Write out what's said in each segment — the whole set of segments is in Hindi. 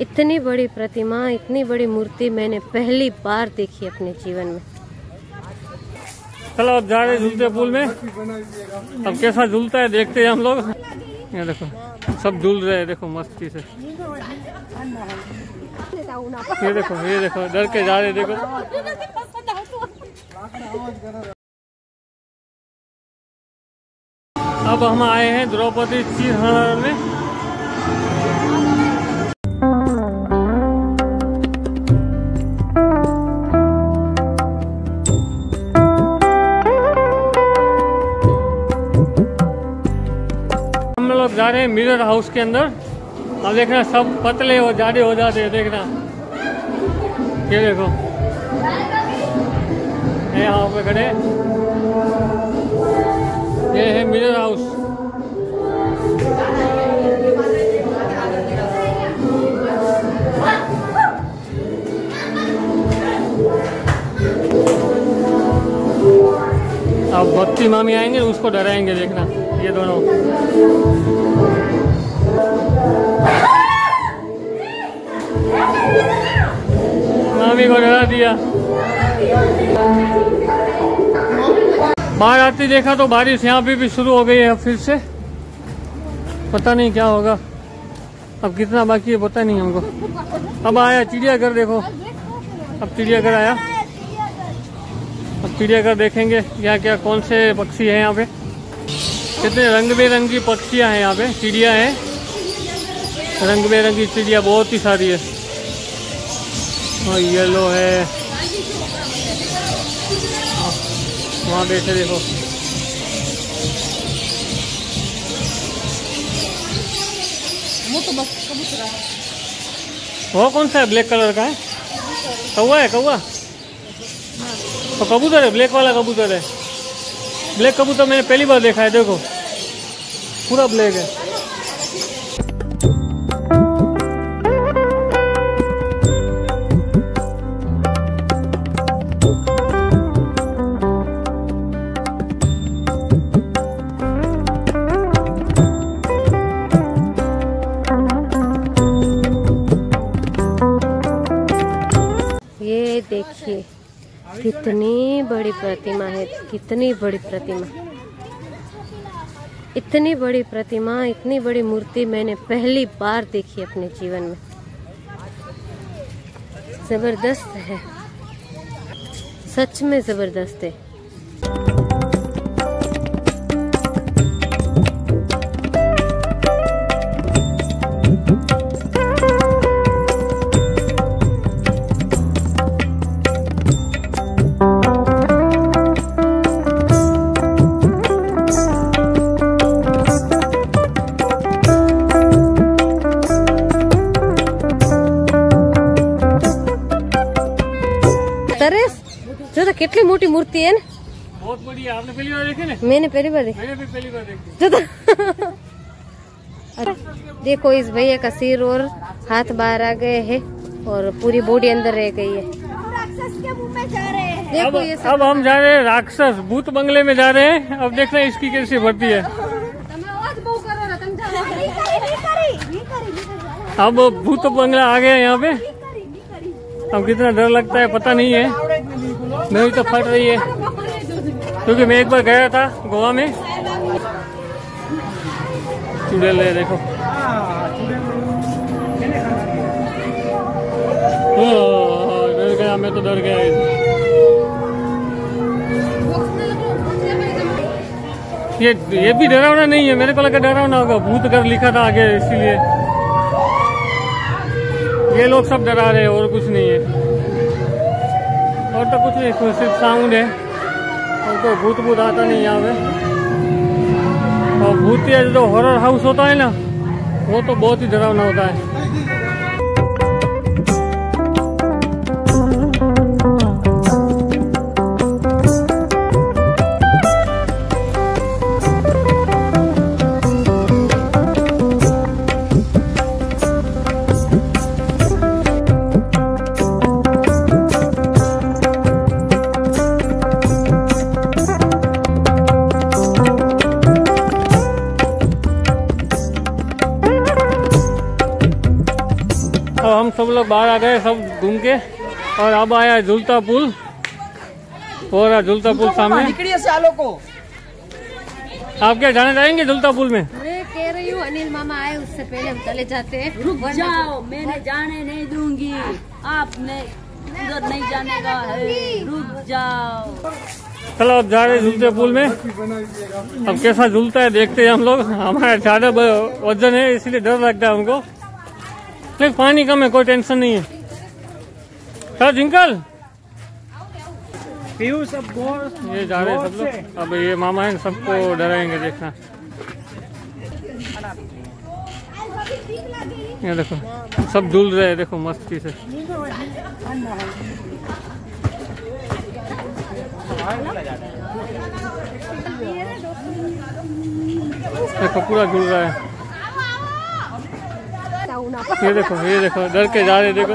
इतनी बड़ी प्रतिमा, इतनी बड़ी मूर्ति मैंने पहली बार देखी अपने जीवन में। चलो अब जा रहे झूलते पुल में। अब कैसा झूलता है देखते हैं हम लोग। ये देखो, सब झूल रहे हैं, देखो मस्ती से ये देखो ये देखो, डर के जा रहे देखो। अब हम आए हैं द्रौपदी चिन्ह में। जा रहे हैं मिरर हाउस के अंदर। अब देखना सब पतले और जाड़े हो जाते हैं देखना ये देखो। ये यहाँ पे खड़े ये है मिरर हाउस अब भक्ति मामी आएँगे, उसको डराएँगे, देखना। ये दोनों। मामी को डरा दिया। बाहर आते देखा तो बारिश यहाँ पे भी शुरू हो गई है फिर से। पता नहीं क्या होगा। अब कितना बाकी है पता नहीं हमको। अब आया चिड़ियाघर देखो। अब चिड़ियाघर आया। अब चिड़ियाघर देखेंगे यहाँ क्या कौन से पक्षी हैं यहाँ पे। कितने रंग बिरंगी पक्षियाँ हैं यहाँ पे चिड़िया हैं। रंग बिरंगी चिड़िया बहुत ही सारी है। और येलो है। वहाँ बैठे देखो। वो कौन सा है? ब्लैक कलर का है? कौआ है कौआ तो कबूतर है ब्लैक वाला कबूतर है। ब्लैक कबूतर मैंने पहली बार देखा है देखो। पूरा ब्लैक है। ये देखिए कितनी बड़ी प्रतिमा है कितनी बड़ी प्रतिमा। इतनी बड़ी प्रतिमा, इतनी बड़ी मूर्ति मैंने पहली बार देखी अपने जीवन में। ज़बरदस्त है। सच में ज़बरदस्त है। કેટલી મોટી મૂર્તિ है ને बहुत बढ़िया आपने पहली बार देखे ना मैंने पहली बार देखी मैंने भी पहली बार देखी जो तो अरे, देखो इस भैया का सिर और हाथ बाहर आ गए हैं और पूरी बॉडी अंदर रह गई है अब देखो ये सब अब हम जा रहे हैं राक्षस भूत बंगले में जा रहे हैं अब देखना इसकी कैसी भर्ती है अब भूत बंगला आ गया यहाँ पे अब कितना डर लगता है पता नहीं है मेरी तो फट रही है। क्योंकि मैं एक बार गया था गोवा में। चुड़ैल है देखो। डर गया, मैं तो डर गया। ये ये भी डरावना नहीं है, मेरे को लगा डरावना होगा। भूत कर लिखा था आगे, इसीलिए। ये लोग सब डरा रहे हैं, और कुछ नहीं है। और तो कुछ नहीं सिर्फ़ साउंड है और कोई भूत भूत आता नहीं यहाँ पे और भूतिया जो हॉरर हाउस होता है ना वो तो बहुत ही डरावना होता है लोग बाहर आ गए सब घूम के और अब आया झूलता पुल। हो रहा झूलता पुल सामने। निकलिए सालों को। आप क्या जाने जाएँगे झूलता पुल में? मैं कह रही हूँ अनिल मामा आए उससे पहले हम चले जाते हैं। रुक जाओ मैंने जाने नहीं दूँगी। आपने उधर नहीं जाने का है। रुक जाओ। चलो अब जा रहे झूलते पुल में। अब कैसा झूलता है देखते हैं हम लोग। हमारा ज़्यादा वज़न है इसलिए डर लगता है हमको। लेकिन पानी कम है कोई टेंशन नहीं है। सर जिंकल। पीयू सब ये जा रहे हैं सब लोग। अब ये मामा है सबको डराएँगे देखना। ये देखो सब झूल रहे हैं देखो मस्ती से देखो पूरा झूल रहा है। ये देखो ये देखो डर के जा रहे देखो।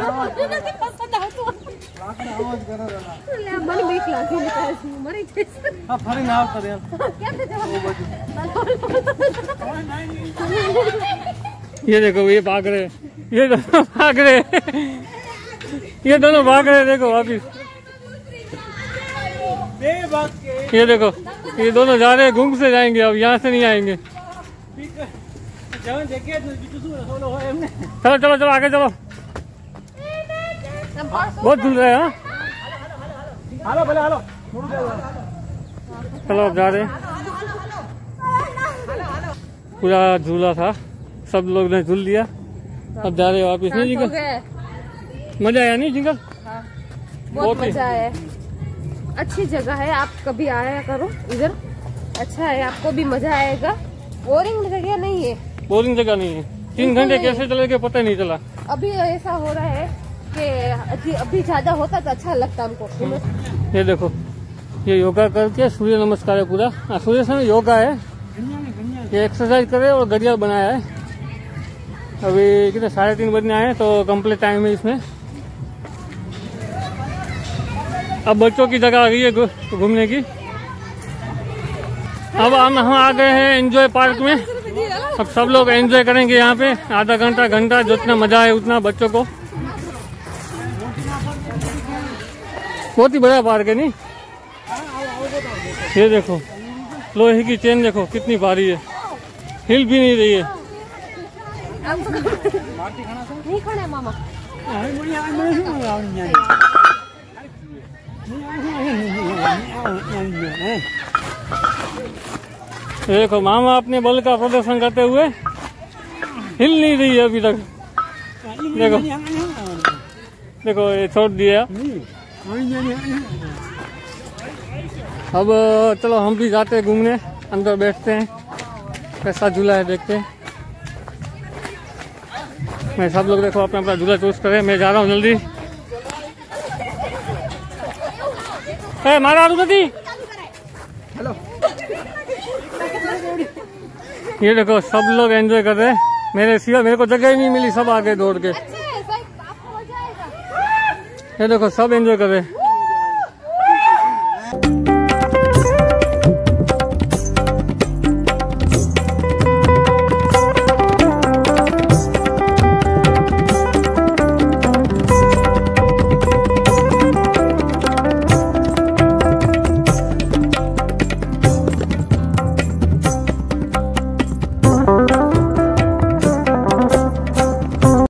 ये देखो ये भाग रहे ये दोनों भाग रहे ये दोनों भाग रहे देखो वापिस। ये देखो ये दोनों जा रहे घूम से जाएँगे अब यहाँ से नहीं आएँगे। चलो चलो चलो आगे चलो बहुत झूल रहे हैं? हालो भले हालो चलो अब जा रहे पूरा झूला था सब लोग ने झूल लिया अब जा रहे हैं वापिस नहीं जिंगल मज़ा आया नहीं जिंगल बहुत मज़ा आया अच्छी जगह है आप कभी आया करो इधर अच्छा है आपको भी मज़ा आएगा बोरिंग जगह नहीं है बोरिंग जगह नहीं है। तीन घंटे कैसे चले गए पता नहीं चला। अभी ऐसा हो रहा है कि अभी- ज़्यादा होता तो अच्छा लगता हमको। ये देखो ये योगा करके सूर्य नमस्कार है पूरा। हाँ, सूर्य से योगा है। ये एक्सरसाइज करे और गड़िया बनाया है। अभी कितने साढ़े तीन बजने आए तो कंप्लीट टाइम है इसमें। अब बच्चों की जगह आ गई है घूमने की। अब हम हम आ गए हैं एंजॉय पार्क में। अब सब लोग एंजॉय करेंगे यहाँ पे। आधा घंटा घंटा, जितना मज़ा है उतना बच्चों को। बहुत ही बड़ा पार्क है, नहीं? ये देखो, लोहे की चेन देखो, कितनी भारी है। हिल भी नहीं रही है। नहीं देखो, मामा अपने बल का प्रदर्शन करते हुए हिल नहीं रही है अभी तक। देखो देखो, ये छोड़ दिया। अब, चलो, हम भी जाते हैं घूमने, अंदर बैठते हैं। कैसा झूला है, देखते हैं। मैं सब लोग देखो, अपना अपना झूला चूज़ करें। मैं जा रहा हूँ जल्दी। मारा आलू ये देखो सब लोग एंजॉय कर रहे हैं। मेरे सिवा मेरे को जगह ही नहीं मिली सब आगे दौड़ के। अच्छा ये देखो सब एंजॉय कर रहे हैं।